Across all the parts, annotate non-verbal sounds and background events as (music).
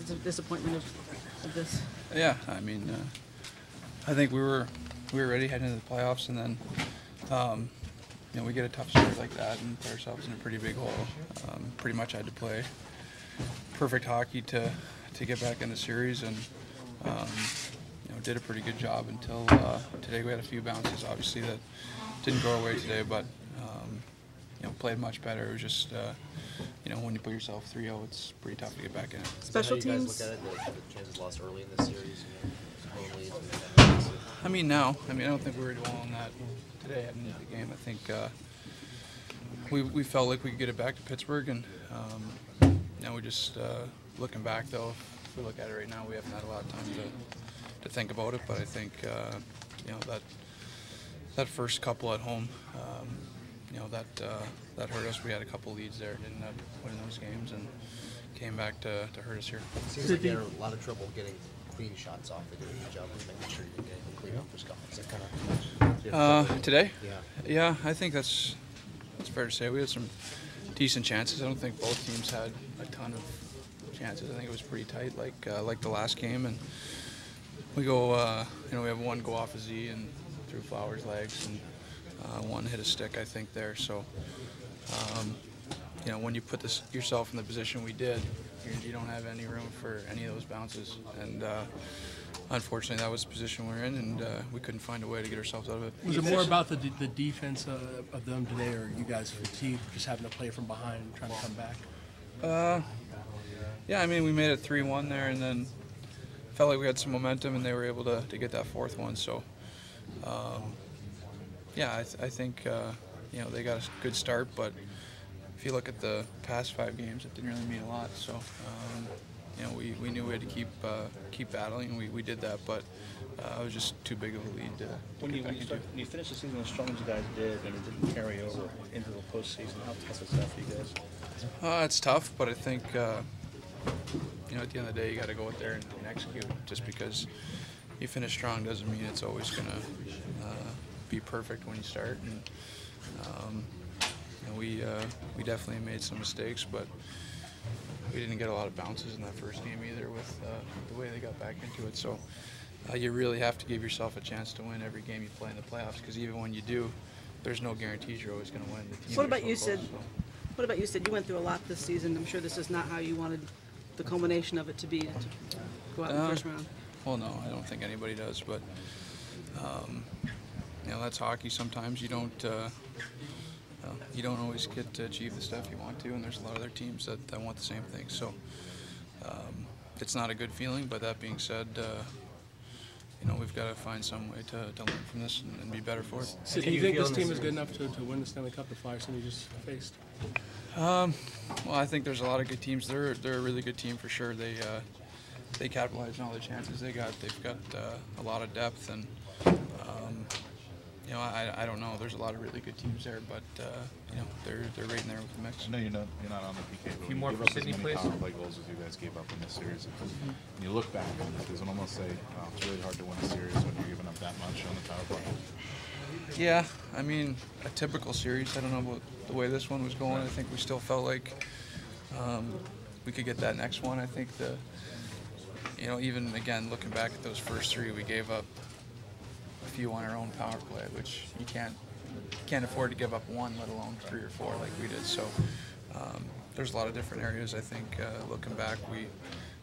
dis- disappointment of, of this? Yeah, I mean, uh, I think we were we were ready heading into the playoffs, and then um, you know we get a tough start like that and put ourselves in a pretty big hole. Um, pretty much had to play perfect hockey to to get back in the series, and um, you know did a pretty good job until uh, today. We had a few bounces, obviously that didn't go our way today, but you know played much better. It was just uh, you know when you put yourself 3-0, it's pretty tough to get back in it. Special Is that how you teams? guys look at it, the, the chances lost early in this series, you know, home leads and then I mean, now. I mean, I don't think we were dwelling on that today heading into the game. I think uh, we, we felt like we could get it back to Pittsburgh, and um, now we're just uh, looking back though. If we look at it right now, we haven't had a lot of time to, to think about it. But I think uh, you know that that first couple at home, um, you know that uh, that hurt us. We had a couple leads there, didn't end up winning those games, and came back to, to hurt us here. it seems like you had a lot of trouble getting clean shots off. They did a good job of making sure you're getting clean off Scott. Is that kind of Uh, today? Yeah. Yeah, I think that's that's fair to say. We had some decent chances. I don't think both teams had a ton of chances. I think it was pretty tight, like uh, like the last game. And we go, uh, you know, we have one go off a Z and through Flower's legs, and uh, one hit a stick, I think there. So, um, you know, when you put this yourself in the position we did, you, you don't have any room for any of those bounces. And uh, unfortunately, that was the position we're in, and uh, we couldn't find a way to get ourselves out of it. Was it more about the, the defense uh, of them today, or you guys fatigued, just having to play from behind and trying to come back? Uh, yeah, I mean, we made it 3 1 there and then felt like we had some momentum and they were able to, to get that fourth one. So, um, yeah, I, th- I think, uh, you know, they got a good start, but if you look at the past five games, it didn't really mean a lot. So, um, you know, we, we knew we had to keep uh, keep battling and we, we did that, but uh, it was just too big of a lead to, to When you, when you, start, when you finish the season as strong as you guys did and it didn't carry over into the postseason, how tough is that for you guys? Uh, it's tough, but I think uh, you know at the end of the day you got to go out there and, and execute. Just because you finish strong doesn't mean it's always going to uh, be perfect when you start. And um, you know, we uh, we definitely made some mistakes, but we didn't get a lot of bounces in that first game either with uh, the way they got back into it. So uh, you really have to give yourself a chance to win every game you play in the playoffs because even when you do, there's no guarantees you're always going to win. The What about so you, close, Sid? so. What about you, Sid? You went through a lot this season. I'm sure this is not how you wanted the culmination of it to be, to go out in the Uh, first round. Well, no, I don't think anybody does, but um, you know that's hockey. Sometimes you don't uh, well, you don't always get to achieve the stuff you want to, and there's a lot of other teams that, that want the same thing. So um, it's not a good feeling. But that being said, uh, you know we've got to find some way to, to learn from this and, and be better for it. So do you think this team is good enough to, to win the Stanley Cup, the Flyers team you just faced? Um, well, I think there's a lot of good teams. They're they're a really good team for sure. They uh, they capitalized on all the chances they got. They've got uh, a lot of depth, and you know I, I don't know. There's a lot of really good teams there, but uh, you know they're they're right in there with the mix. I know you're not, you're not on the PK, but Few when more you for up Sidney, please. power play goals as you guys gave up in this series, when you look back, does it almost say, wow, it's really hard to win a series when you're giving up that much on the power play? Yeah, I mean a typical series. I don't know about the way this one was going. I think we still felt like um, we could get that next one. I think the you know even again looking back at those first three, we gave up a few on our own power play, which you can't can't afford to give up one, let alone three or four like we did. So um, there's a lot of different areas. I think uh, looking back, we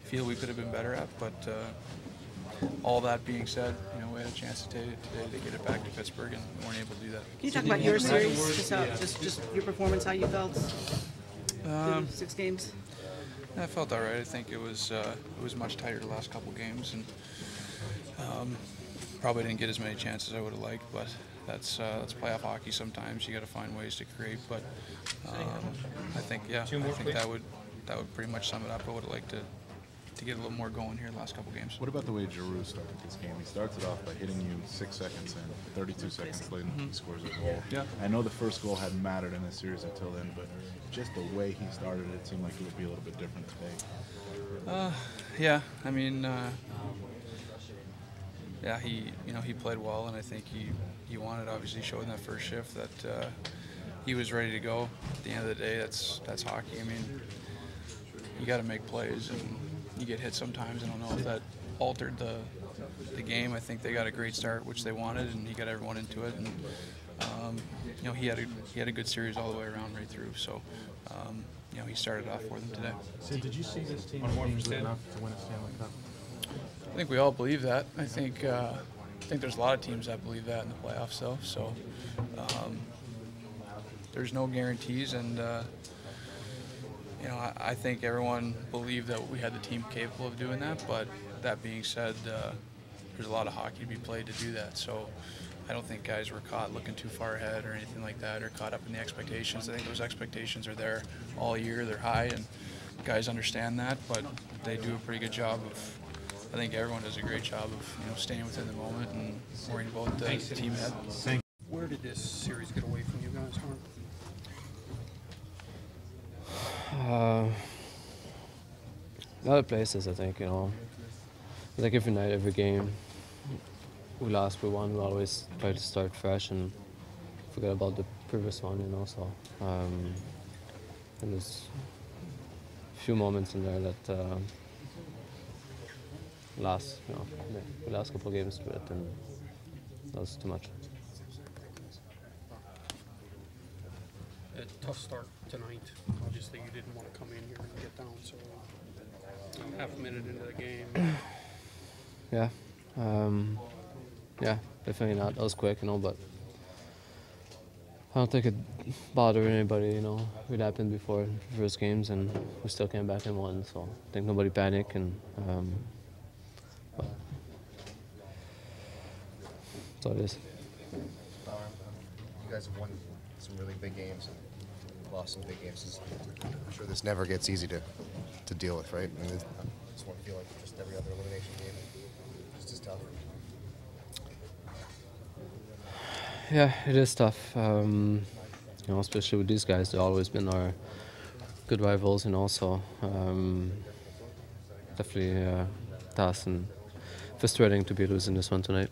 feel we could have been better at, but. Uh, all that being said, you know, we had a chance today, today to get it back to Pittsburgh, and we weren't able to do that. Can you talk about your series, just how, just, just your performance, how you felt Um, six games? I felt all right. I think it was uh, it was much tighter the last couple games, and um, probably didn't get as many chances I would have liked. But that's uh, that's playoff hockey. Sometimes you got to find ways to create. But um, I think yeah, I think that would that would pretty much sum it up. I would have liked to to get a little more going here the last couple games. What about the way Giroux started this game? He starts it off by hitting you six seconds in, 32 seconds later he scores a goal. Mm-hmm. Yeah. I know the first goal hadn't mattered in this series until then, but just the way he started it seemed like it would be a little bit different today. Yeah, I mean, uh, yeah, he you know he played well, and I think he he wanted obviously showed in that first shift that uh, he was ready to go. At the end of the day, that's that's hockey. I mean, you got to make plays, and you get hit sometimes. I don't know if that altered the the game. I think they got a great start, which they wanted, and he got everyone into it. And um, you know, he had a he had a good series all the way around right through. So um, you know, he started off for them today. Sid, did you see this team being good enough to win a Stanley Cup? I think we all believe that. I think uh, I think there's a lot of teams that believe that in the playoffs, though. So um, there's no guarantees, and uh, you know I, I think everyone believed that we had the team capable of doing that. But that being said, uh, there's a lot of hockey to be played to do that. So I don't think guys were caught looking too far ahead or anything like that, or caught up in the expectations. I think those expectations are there all year. They're high, and guys understand that. But they do a pretty good job of. I think everyone does a great job of you know staying within the moment and worrying about the team head. Where did this series get away from you guys, Harm? Uh, a lot of places, I think, you know. Like every night, every game, we lost, we won, we always try to start fresh and forget about the previous one, you know. So um, and there's a few moments in there that uh, last, you know, the last couple of games to it, and that was too much. A tough start tonight. Obviously, you didn't want to come in here and get down, so uh, half a minute into the game. (coughs) Yeah. Um, yeah, definitely not. That was quick, you know, but I don't think it bothered anybody, you know. It happened before the first games, and we still came back and won. So I think nobody panicked, and um, that's all it is. Um, You guys have won some really big games and lost some big games. I'm sure this never gets easy to, to deal with, right? I mean, this this one feel like just every other elimination game, just as tough. Yeah, it is tough. Um, you know, especially with these guys, they've always been our good rivals, and also um, definitely uh, tough and frustrating to be losing this one tonight.